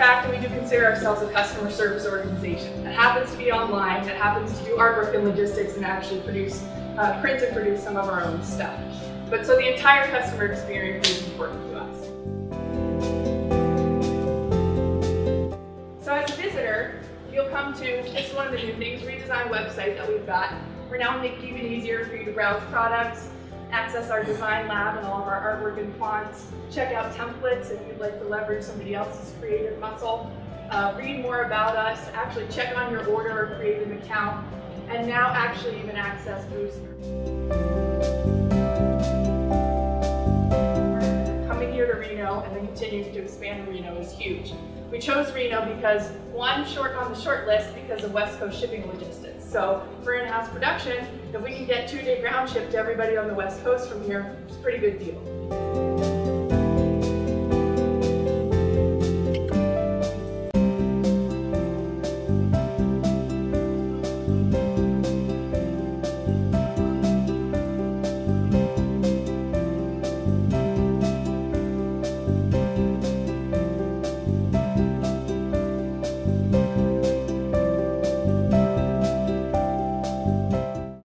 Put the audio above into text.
fact, that we do consider ourselves a customer service organization that happens to be online, that happens to do artwork and logistics and actually produce, uh, print and produce some of our own stuff. But so the entire customer experience is important to us. So as a visitor, you'll come to, this is one of the new things, redesigned website that we've got. We're now making it even easier for you to browse products, access our design lab and all of our artwork and fonts, check out templates if you'd like to leverage somebody else's creative muscle, uh, read more about us, actually check on your order or create an account, and now actually even access Booster. Reno and then continuing to expand Reno is huge. We chose Reno because one, short on the short list because of West Coast shipping logistics. So for in-house production, if we can get two-day ground ship to everybody on the West Coast from here, it's a pretty good deal.